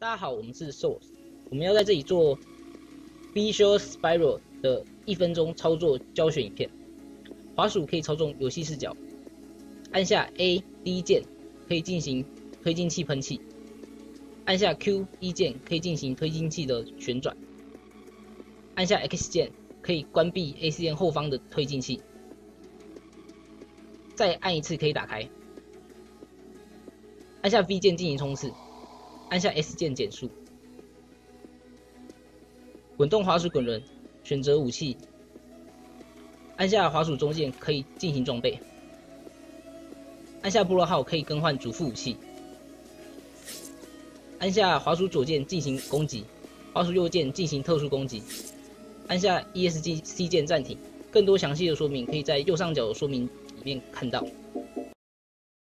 大家好，我们是 Source，我们要在这里做 Visual Spiral 的一分钟操作教学影片。滑鼠可以操纵游戏视角，按下 A 第一键可以进行推进器喷气，按下 Q 一键可以进行推进器的旋转，按下 X 键可以关闭 AC 键后方的推进器，再按一次可以打开，按下 V 键进行冲刺。按下 S 键减速，滚动滑鼠滚轮，选择武器，按下滑鼠中键可以进行装备，按下部落号可以更换主副武器，按下滑鼠左键进行攻击，滑鼠右键进行特殊攻击，按下 E S G C 键暂停。更多详细的说明可以在右上角的说明里面看到。